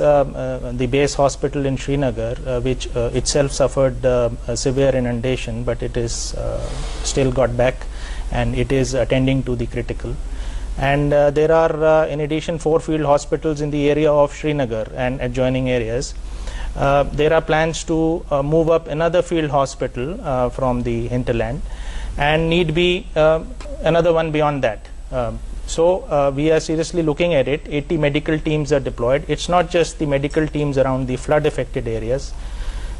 um, uh, the base hospital in Srinagar, uh, which uh, itself suffered a severe inundation, but it is still got back and it is attending to the critical. And uh, there are, uh, in addition, four field hospitals in the area of Srinagar and adjoining areas. Uh, there are plans to move up another field hospital from the hinterland and need be another one beyond that. So uh, we are seriously looking at it. 80 medical teams are deployed. It's not just the medical teams around the flood affected areas.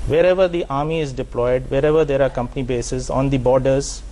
Wherever the army is deployed, wherever there are company bases on the borders,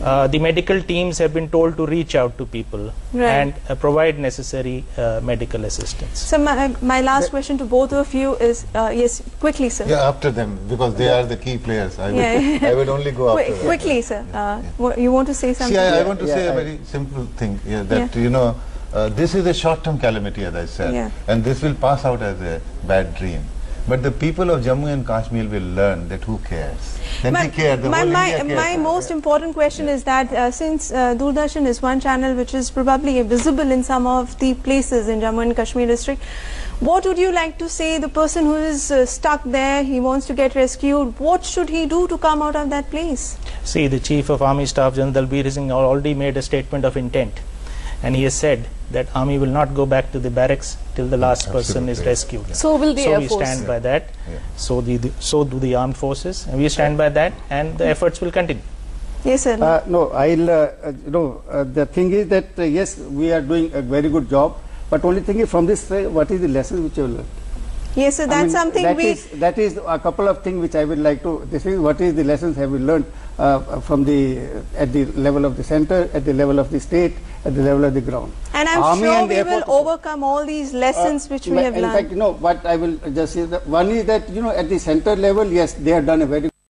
uh, the medical teams have been told to reach out to people Right. and uh, provide necessary uh, medical assistance. So my, my last question to both of you is, uh, yes, quickly, sir. Yeah, after them because they are the key players. I would, Yeah. I would only go after Quick, them. quickly, sir. Uh, wha- you want to say something? See, I, I want to yeah, say a very simple thing. Yeah, that Yeah. you know, uh, this is a short-term calamity, as I said, Yeah. and this will pass out as a bad dream. But the people of Jammu and Kashmir will learn that who cares. Then my, we care. The my, whole my, cares. my most important question is that uh, since uh, Doordarshan is one channel which is probably visible in some of the places in Jammu and Kashmir district, what would you like to say the person who is uh, stuck there, he wants to get rescued, what should he do to come out of that place? See, the Chief of Army Staff, General Dalbir Singh, already made a statement of intent, and he has said that Army will not go back to the barracks till the last person is Absolutely. rescued. So will the so Air we Force. stand by that. Yeah. So the, the so do the armed forces, and we stand by that, and the efforts will continue. Yes, sir. Uh, no, I'll, uh, uh, you know, uh, the thing is that, uh, yes, we are doing a very good job, but only thing is from this, uh, what is the lesson which you have learned? Yes. I That's mean, something that we. is- that is a couple of things which I would like to, this is what is the lessons have we learned uh, from the, at the level of the center, at the level of the state, at the level of the ground. and I'm Army sure and we will overcome all these lessons which we Uh, have in learned. In fact, you know, what I will just say, that one is that, you know, at the center level, yes, they have done a very